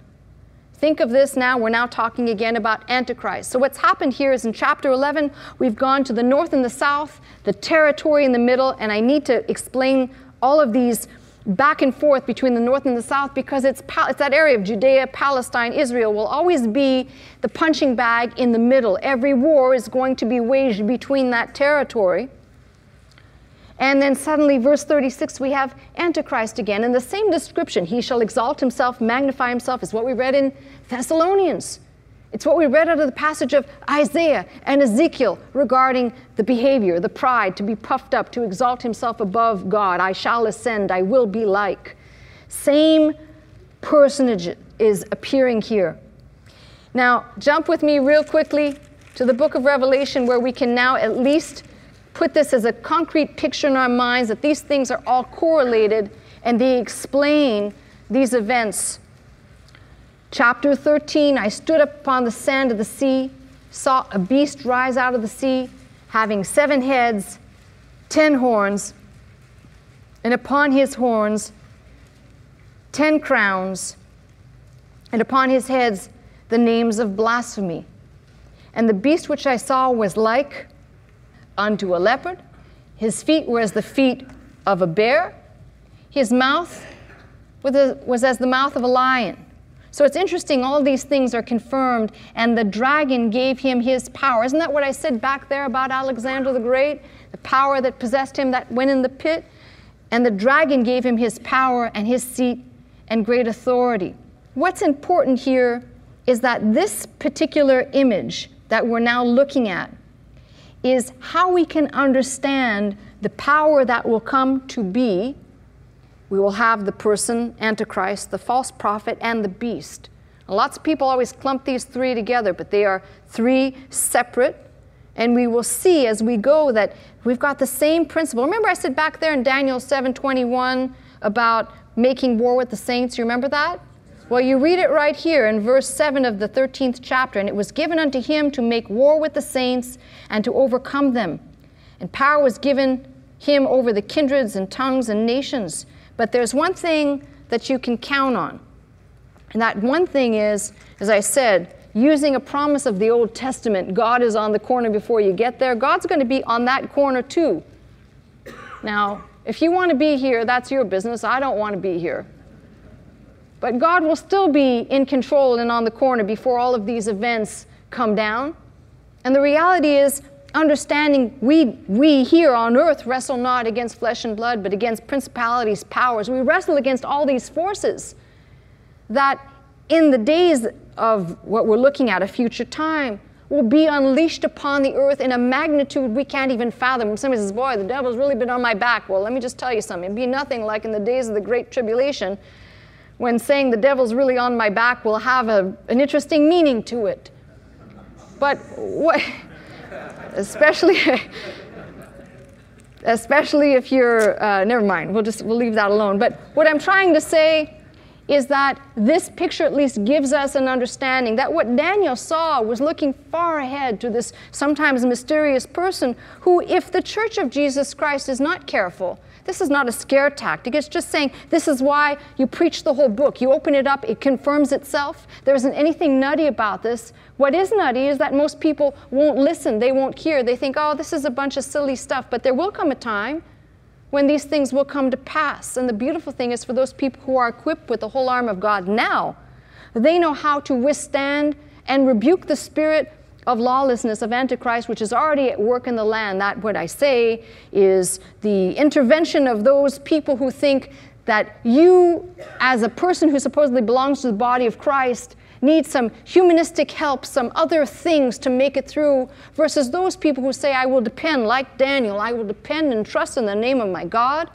Think of this now, we're now talking again about Antichrist. So, what's happened here is in chapter 11, we've gone to the north and the south, the territory in the middle, and I need to explain all of these back and forth between the north and the south because it's, it's that area of Judea, Palestine, Israel will always be the punching bag in the middle. Every war is going to be waged between that territory. And then suddenly, verse 36, we have Antichrist again. And the same description, he shall exalt himself, magnify himself, is what we read in Thessalonians. It's what we read out of the passage of Isaiah and Ezekiel regarding the behavior, the pride, to be puffed up, to exalt himself above God. I shall ascend, I will be like. Same personage is appearing here. Now, jump with me real quickly to the book of Revelation where we can now at least put this as a concrete picture in our minds that these things are all correlated and they explain these events. Chapter 13 I stood upon the sand of the sea, saw a beast rise out of the sea, having seven heads, ten horns, and upon his horns ten crowns, and upon his heads the names of blasphemy. And the beast which I saw was like unto a leopard. His feet were as the feet of a bear. His mouth was as the mouth of a lion. So it's interesting, all these things are confirmed, and the dragon gave him his power. Isn't that what I said back there about Alexander the Great? The power that possessed him that went in the pit? And the dragon gave him his power and his seat and great authority. What's important here is that this particular image that we're now looking at is how we can understand the power that will come to be. We will have the person, Antichrist, the false prophet, and the beast. Lots of people always clump these three together, but they are three separate. And we will see as we go that we've got the same principle. Remember, I said back there in Daniel 7:21 about making war with the saints. You remember that? Well, you read it right here in verse 7 of the 13th chapter. And it was given unto him to make war with the saints and to overcome them. And power was given him over the kindreds and tongues and nations. But there's one thing that you can count on. And that one thing is, as I said, using a promise of the Old Testament God is on the corner before you get there. God's going to be on that corner too. Now, if you want to be here, that's your business. I don't want to be here. But God will still be in control and on the corner before all of these events come down. And the reality is, understanding we, we here on earth wrestle not against flesh and blood, but against principalities, powers. We wrestle against all these forces that in the days of what we're looking at, a future time, will be unleashed upon the earth in a magnitude we can't even fathom. Somebody says, Boy, the devil's really been on my back. Well, let me just tell you something. It'd be nothing like in the days of the Great Tribulation when saying the devil's really on my back will have a, an interesting meaning to it. But what, especially, especially if you're, uh, never mind, we'll just, we'll leave that alone. But what I'm trying to say is that this picture at least gives us an understanding that what Daniel saw was looking far ahead to this sometimes mysterious person who, if the church of Jesus Christ is not careful, this is not a scare tactic. It's just saying this is why you preach the whole book. You open it up, it confirms itself. There isn't anything nutty about this. What is nutty is that most people won't listen, they won't hear. They think, oh, this is a bunch of silly stuff. But there will come a time when these things will come to pass. And the beautiful thing is for those people who are equipped with the whole arm of God now, they know how to withstand and rebuke the spirit of lawlessness, of Antichrist, which is already at work in the land. That, what I say, is the intervention of those people who think that you, as a person who supposedly belongs to the body of Christ, need some humanistic help, some other things to make it through, versus those people who say, I will depend, like Daniel, I will depend and trust in the name of my God,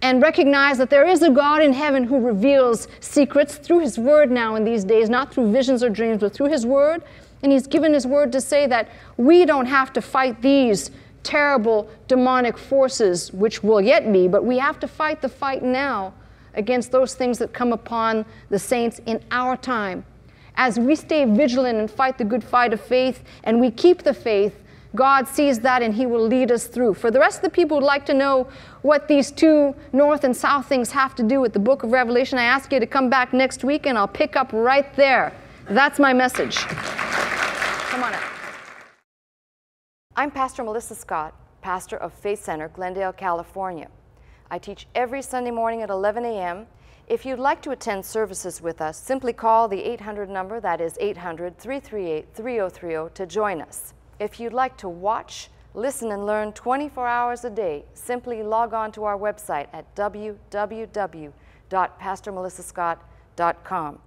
and recognize that there is a God in heaven who reveals secrets through His Word now in these days, not through visions or dreams, but through His Word. And He's given His Word to say that we don't have to fight these terrible demonic forces, which will yet be, but we have to fight the fight now against those things that come upon the saints in our time. As we stay vigilant and fight the good fight of faith and we keep the faith, God sees that and He will lead us through. For the rest of the people who'd like to know what these two north and south things have to do with the book of Revelation, I ask you to come back next week and I'll pick up right there. That's my message. I'm Pastor Melissa Scott, pastor of Faith Center, Glendale, California. I teach every Sunday morning at 11 a.m. If you'd like to attend services with us, simply call the 800 number, that is 800 338 3030, to join us. If you'd like to watch, listen, and learn 24 hours a day, simply log on to our website at www.pastormelissascott.com.